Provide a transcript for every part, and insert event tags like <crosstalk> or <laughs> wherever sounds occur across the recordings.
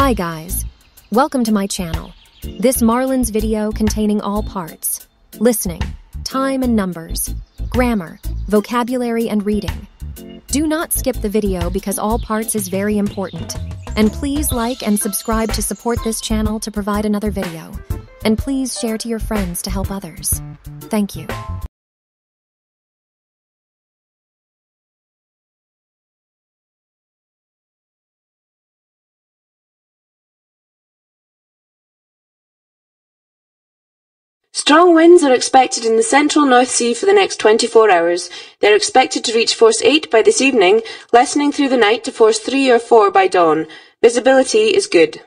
Hi guys, welcome to my channel. This Marlins video containing all parts. Listening, time and numbers, grammar, vocabulary and reading. Do not skip the video because all parts is very important. And please like and subscribe to support this channel to provide another video. And please share to your friends to help others. Thank you. Strong winds are expected in the central North Sea for the next 24 hours. They are expected to reach force 8 by this evening, lessening through the night to force 3 or 4 by dawn. Visibility is good.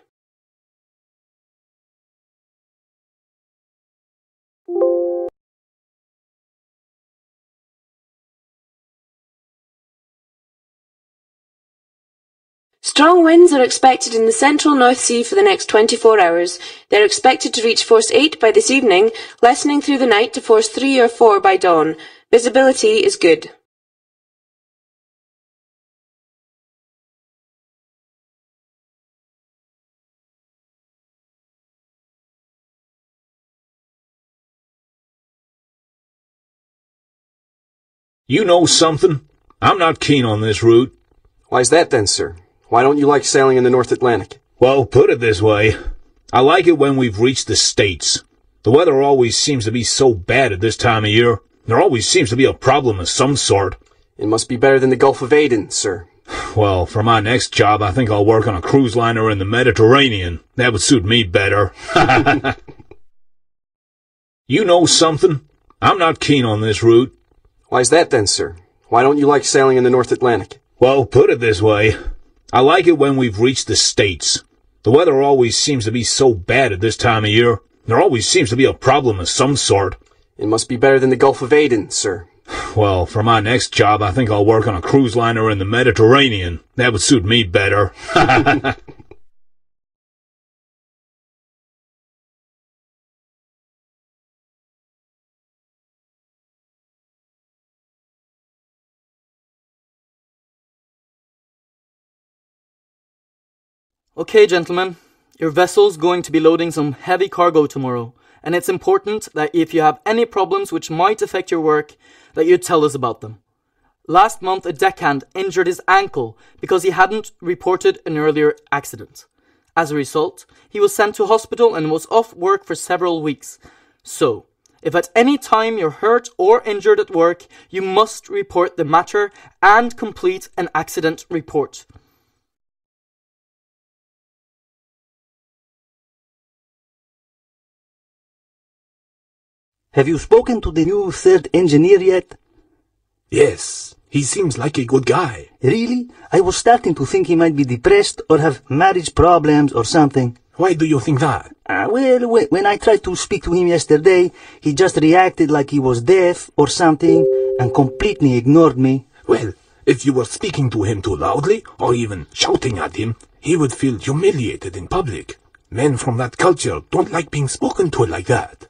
Strong winds are expected in the central North Sea for the next 24 hours. They are expected to reach force 8 by this evening, lessening through the night to force 3 or 4 by dawn. Visibility is good. You know something? I'm not keen on this route. Why's that then, sir? Why don't you like sailing in the North Atlantic? Well, put it this way. I like it when we've reached the States. The weather always seems to be so bad at this time of year. There always seems to be a problem of some sort. It must be better than the Gulf of Aden, sir. <sighs> Well, for my next job, I think I'll work on a cruise liner in the Mediterranean. That would suit me better. <laughs> you know something? I'm not keen on this route. Why's that then, sir? Why don't you like sailing in the North Atlantic? Well, put it this way. I like it when we've reached the States. The weather always seems to be so bad at this time of year. There always seems to be a problem of some sort. It must be better than the Gulf of Aden, sir. <sighs> Well, for my next job, I think I'll work on a cruise liner in the Mediterranean. That would suit me better. <laughs> <laughs> Okay, gentlemen, your vessel's going to be loading some heavy cargo tomorrow, and it's important that if you have any problems which might affect your work, that you tell us about them. Last month, a deckhand injured his ankle because he hadn't reported an earlier accident. As a result, he was sent to hospital and was off work for several weeks. So, if at any time you're hurt or injured at work, you must report the matter and complete an accident report. Have you spoken to the new third engineer yet? Yes, he seems like a good guy. Really? I was starting to think he might be depressed or have marriage problems or something. Why do you think that? Uh, well, when I tried to speak to him yesterday, he just reacted like he was deaf or something and completely ignored me. Well, if you were speaking to him too loudly or even shouting at him, he would feel humiliated in public. Men from that culture don't like being spoken to like that.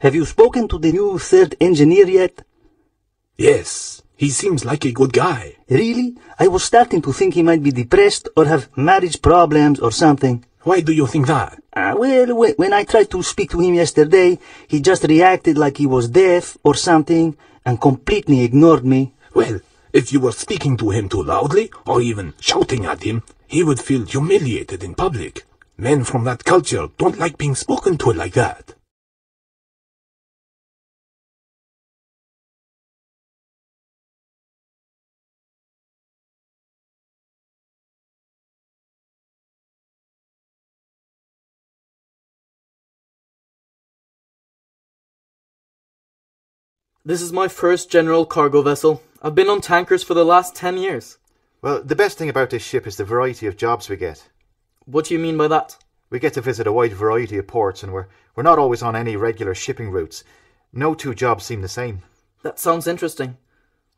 Have you spoken to the new third engineer yet? Yes, he seems like a good guy. Really? I was starting to think he might be depressed or have marriage problems or something. Why do you think that? Uh, well, when I tried to speak to him yesterday, he just reacted like he was deaf or something and completely ignored me. Well, if you were speaking to him too loudly or even shouting at him, he would feel humiliated in public. Men from that culture don't like being spoken to like that. This is my first general cargo vessel. I've been on tankers for the last 10 years. Well, the best thing about this ship is the variety of jobs we get. What do you mean by that? We get to visit a wide variety of ports and we're, we're not always on any regular shipping routes. No two jobs seem the same. That sounds interesting.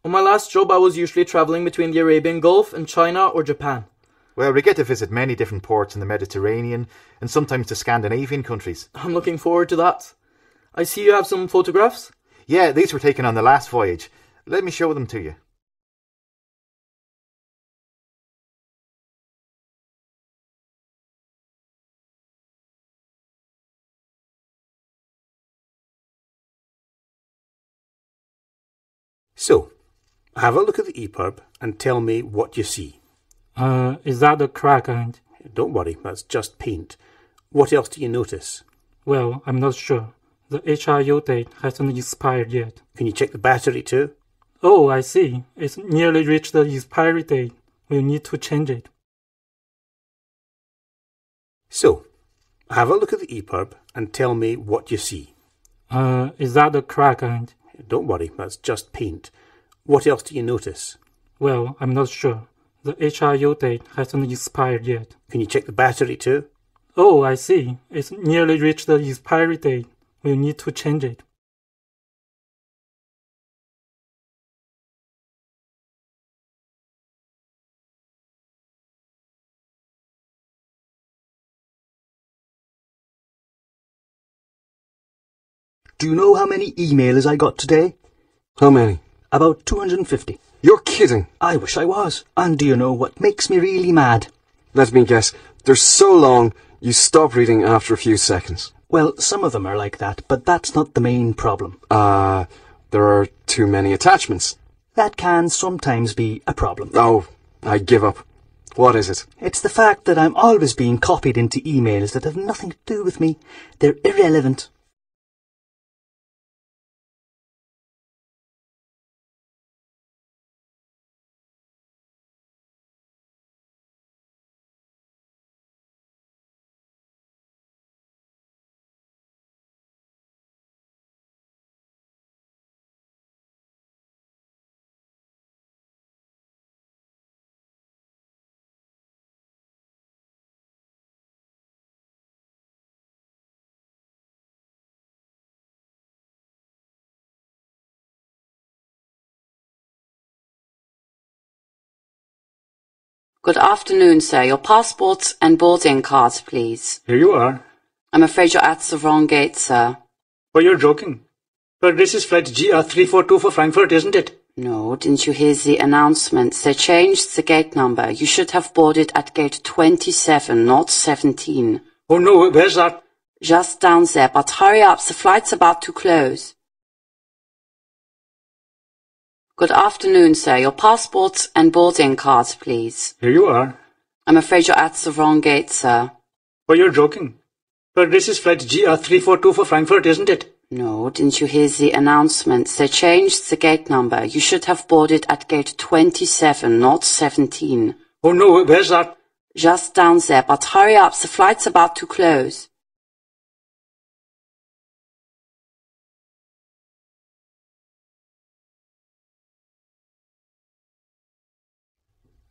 On my last job, I was usually traveling between the Arabian Gulf and China or Japan. Well, we get to visit many different ports in the Mediterranean and sometimes the Scandinavian countries. I'm looking forward to that. I see you have some photographs. Yeah, these were taken on the last voyage. Let me show them to you. So, have a look at the EPIRB and tell me what you see. Uh, is that a crack end? Don't worry, that's just paint. What else do you notice? Well, I'm not sure. The HRU date hasn't expired yet. Can you check the battery too? Oh, I see. It's nearly reached the expiry date. We'll need to change it. So, have a look at the EPIRB and tell me what you see. Uh, is that a crack and... Don't worry, that's just paint. What else do you notice? Well, I'm not sure. The HRU date hasn't expired yet. Can you check the battery too? Oh, I see. It's nearly reached the expiry date. We'll need to change it. Do you know how many emails I got today? How many? About 250. You're kidding. I wish I was. And do you know what makes me really mad? Let me guess. They're so long, you stop reading after a few seconds. Well, some of them are like that, but that's not the main problem. Uh, there are too many attachments. That can sometimes be a problem. Oh, I give up. What is it? It's the fact that I'm always being copied into emails that have nothing to do with me. They're irrelevant. Good afternoon, sir. Your passports and boarding cards, please. Here you are. I'm afraid you're at the wrong gate, sir. Oh, you're joking. But this is flight GR342 for Frankfurt, isn't it? No, didn't you hear the announcement? They changed the gate number. You should have boarded at gate 27, not 17. Oh no, where's that? Just down there, but hurry up, the flight's about to close. Good afternoon, sir. Your passports and boarding cards, please. Here you are. I'm afraid you're at the wrong gate, sir. Oh, you're joking. But this is flight GR342 for Frankfurt, isn't it? No, didn't you hear the announcement? They changed the gate number. You should have boarded at gate 27, not 17. Oh no, where's that? Just down there, but hurry up, the flight's about to close.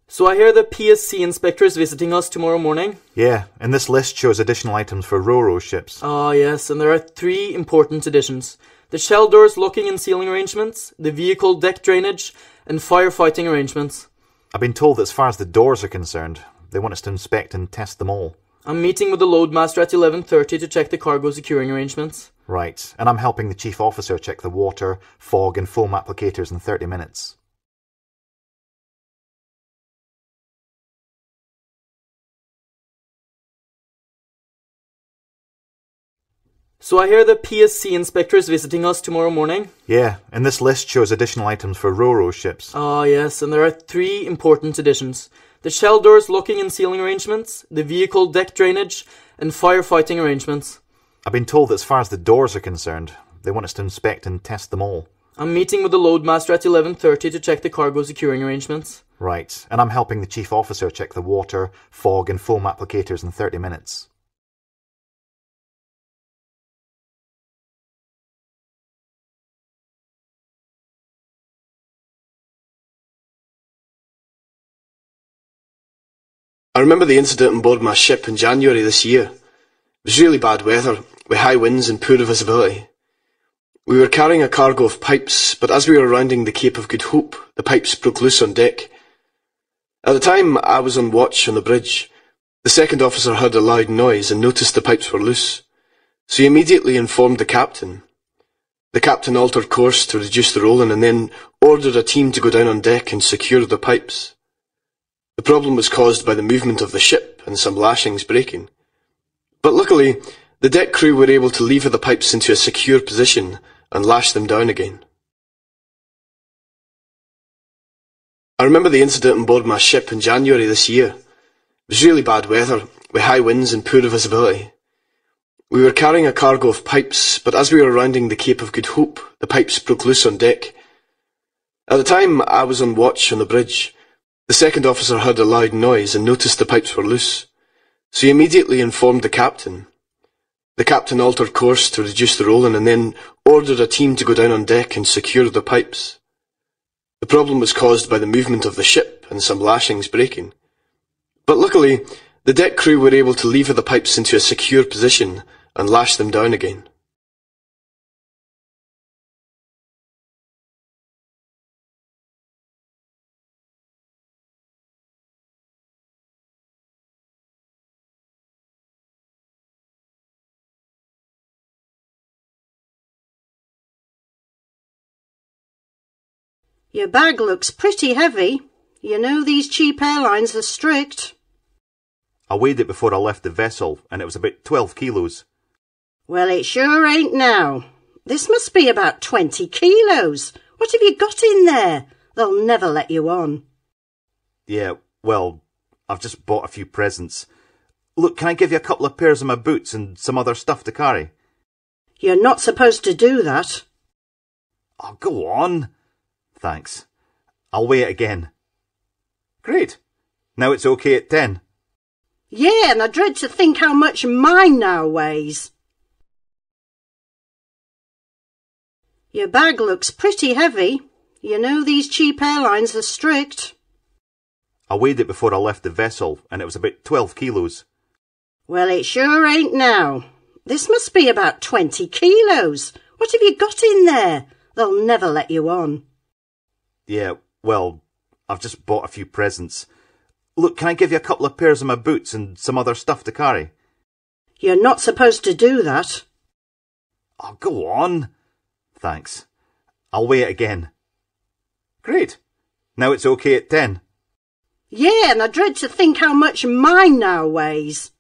So I hear the PSC inspector is visiting us tomorrow morning. Yeah, and this list shows additional items for Roro ships. Ah, yes, and there are three important additions. The shell doors locking and sealing arrangements, the vehicle deck drainage, and firefighting arrangements. I've been told that as far as the doors are concerned, they want us to inspect and test them all. I'm meeting with the loadmaster at 11.30 to check the cargo securing arrangements. Right, and I'm helping the chief officer check the water, fog, and foam applicators in 30 minutes. So I hear the PSC inspector is visiting us tomorrow morning. Yeah, and this list shows additional items for Roro ships. Ah, yes, and there are three important additions. The shell doors locking and sealing arrangements, the vehicle deck drainage, and firefighting arrangements. I've been told that as far as the doors are concerned, they want us to inspect and test them all. I'm meeting with the loadmaster at 11.30 to check the cargo securing arrangements. Right, and I'm helping the chief officer check the water, fog, and foam applicators in 30 minutes. I remember the incident on board my ship in January this year. It was really bad weather, with high winds and poor visibility. We were carrying a cargo of pipes, but as we were rounding the Cape of Good Hope, the pipes broke loose on deck. At the time, I was on watch on the bridge. The second officer heard a loud noise and noticed the pipes were loose, so he immediately informed the captain. The captain altered course to reduce the rolling and then ordered a team to go down on deck and secure the pipes. The problem was caused by the movement of the ship and some lashings breaking. But luckily, the deck crew were able to lever the pipes into a secure position and lash them down again. I remember the incident on board my ship in January this year. It was really bad weather, with high winds and poor visibility. We were carrying a cargo of pipes, but as we were rounding the Cape of Good Hope, the pipes broke loose on deck. At the time, I was on watch on the bridge. The second officer heard a loud noise and noticed the pipes were loose, so he immediately informed the captain. The captain altered course to reduce the rolling and then ordered a team to go down on deck and secure the pipes. The problem was caused by the movement of the ship and some lashings breaking. But luckily, the deck crew were able to lever the pipes into a secure position and lash them down again. Your bag looks pretty heavy. You know these cheap airlines are strict. I weighed it before I left the vessel, and it was about 12 kilos. Well, it sure ain't now. This must be about 20 kilos. What have you got in there? They'll never let you on. Yeah, well, I've just bought a few presents. Look, can I give you a couple of pairs of my boots and some other stuff to carry? You're not supposed to do that. Oh, go on. Thanks. I'll weigh it again. Great. Now it's okay at 10. Yeah, and I dread to think how much mine now weighs. Your bag looks pretty heavy. You know these cheap airlines are strict. I weighed it before I left the vessel, and it was about 12 kilos. Well, it sure ain't now. This must be about 20 kilos. What have you got in there? They'll never let you on. Yeah, well, I've just bought a few presents. Look, can I give you a couple of pairs of my boots and some other stuff to carry? You're not supposed to do that. Oh, go on. Thanks. I'll weigh it again. Great. Now it's okay at 10. Yeah, and I dread to think how much mine now weighs.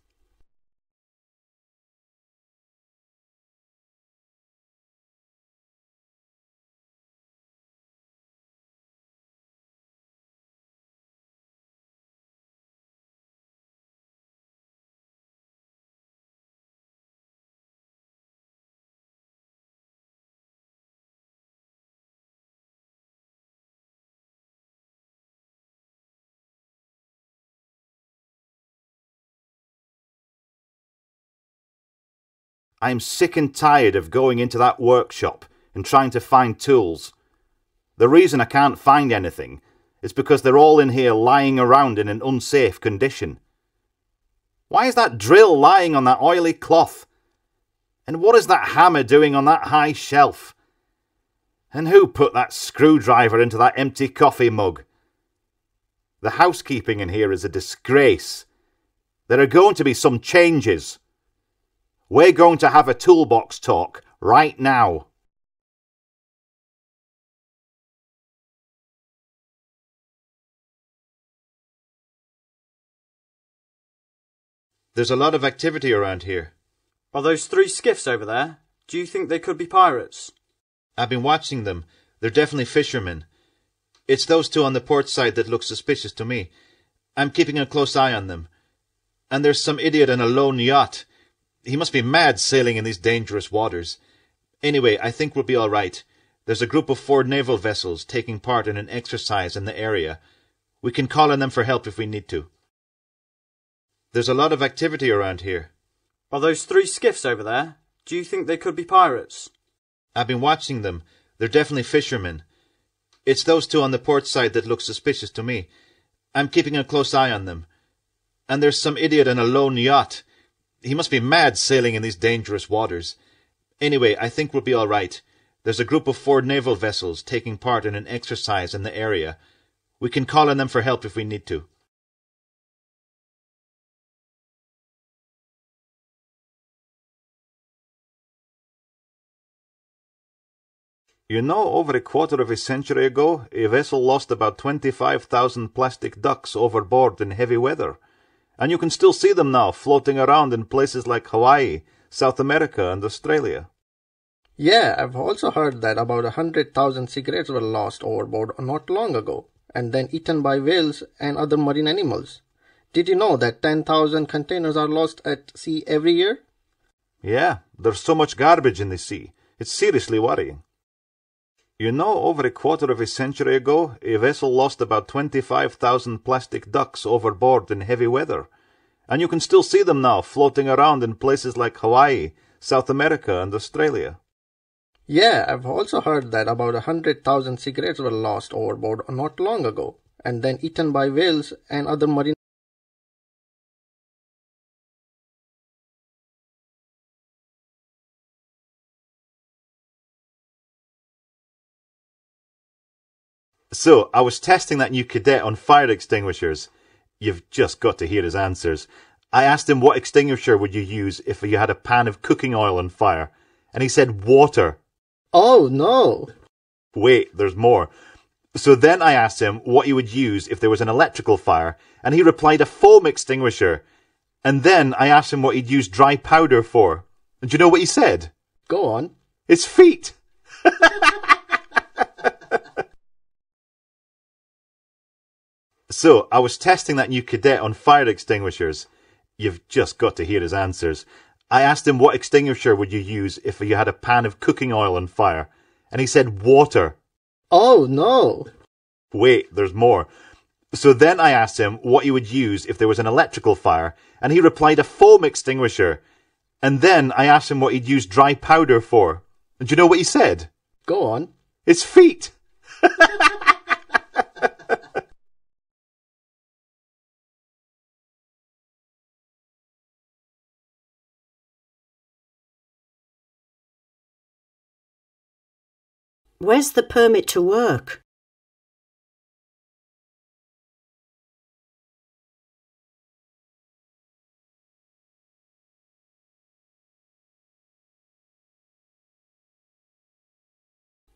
I'm sick and tired of going into that workshop and trying to find tools. The reason I can't find anything is because they're all in here lying around in an unsafe condition. Why is that drill lying on that oily cloth? And what is that hammer doing on that high shelf? And who put that screwdriver into that empty coffee mug? The housekeeping in here is a disgrace. There are going to be some changes. We're going to have a toolbox talk right now. There's a lot of activity around here. Are those three skiffs over there? Do you think they could be pirates? I've been watching them. They're definitely fishermen. It's those two on the port side that look suspicious to me. I'm keeping a close eye on them. And there's some idiot in a lone yacht. He must be mad sailing in these dangerous waters. Anyway, I think we'll be all right. There's a group of four naval vessels taking part in an exercise in the area. We can call on them for help if we need to. There's a lot of activity around here. Are those three skiffs over there? Do you think they could be pirates? I've been watching them. They're definitely fishermen. It's those two on the port side that look suspicious to me. I'm keeping a close eye on them. And there's some idiot in a lone yacht. He must be mad sailing in these dangerous waters. Anyway, I think we'll be all right. There's a group of four naval vessels taking part in an exercise in the area. We can call on them for help if we need to. You know, over a quarter of a century ago, a vessel lost about 25,000 plastic ducks overboard in heavy weather. And you can still see them now floating around in places like Hawaii, South America, and Australia. Yeah, I've also heard that about a hundred thousand cigarettes were lost overboard not long ago. and then eaten by whales and other marine animals. Did you know that 10,000 containers are lost at sea every year? Yeah, there's so much garbage in the sea. It's seriously worrying. You know, over a quarter of a century ago, a vessel lost about 25,000 plastic ducks overboard in heavy weather. And you can still see them now floating around in places like Hawaii, South America, and Australia. Yeah, I've also heard that about a hundred thousand cigarettes were lost overboard not long ago, and then eaten by whales and other marine. So, I was testing that new cadet on fire extinguishers. You've just got to hear his answers. I asked him what extinguisher would you use if you had a pan of cooking oil on fire, and he said water. Oh no! Wait, there's more. So then I asked him what he would use if there was an electrical fire, and he replied a foam extinguisher. And then I asked him what he'd use dry powder for. And do you know what he said? Go on. His feet! <laughs> so, I was testing that new cadet on fire extinguishers. You've just got to hear his answers. I asked him what extinguisher would you use if you had a pan of cooking oil on fire, and he said water. Oh no! Wait, there's more. So then I asked him what he would use if there was an electrical fire, and he replied a foam extinguisher. And then I asked him what he'd use dry powder for. And do you know what he said? Go on. His feet! <laughs> Where's the permit to work?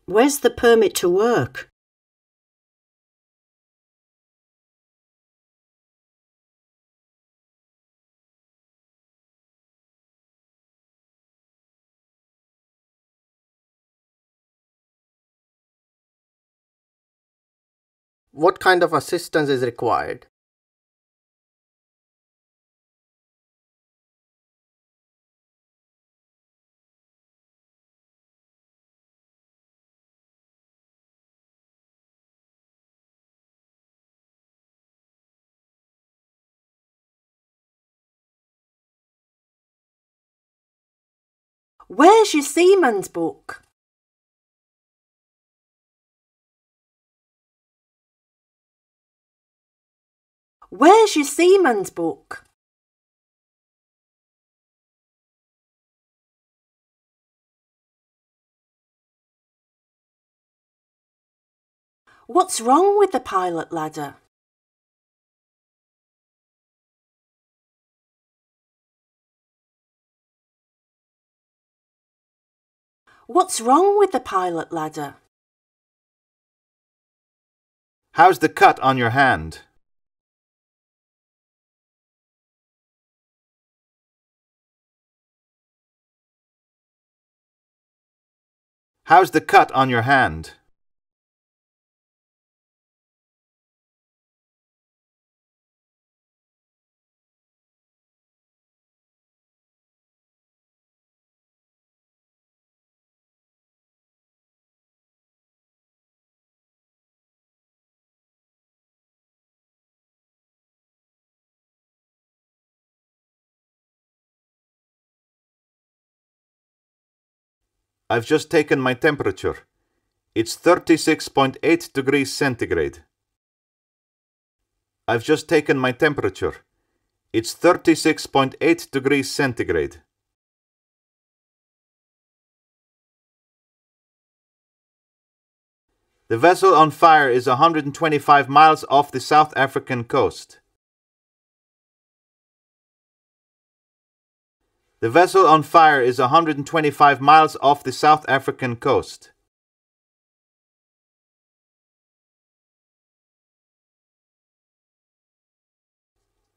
Where's the permit to work? What kind of assistance is required? Where's your seaman's book? Where's your seaman's book? What's wrong with the pilot ladder? What's wrong with the pilot ladder? How's the cut on your hand? How's the cut on your hand? I've just taken my temperature. It's 36.8 degrees centigrade. I've just taken my temperature. It's 36.8 degrees centigrade. The vessel on fire is 125 miles off the South African coast. The vessel on fire is 125 miles off the South African coast.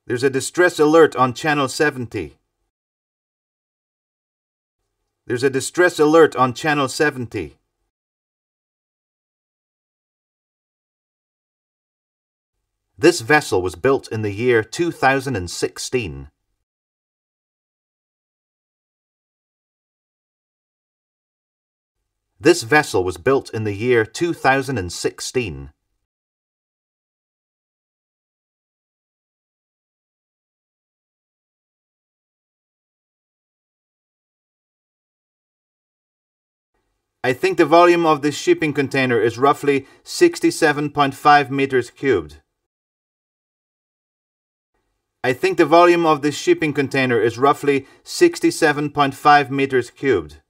There's a distress alert on Channel 70. There's a distress alert on Channel 70. This vessel was built in the year 2016. This vessel was built in the year 2016. I think the volume of this shipping container is roughly 67.5 meters cubed. I think the volume of this shipping container is roughly 67.5 meters cubed.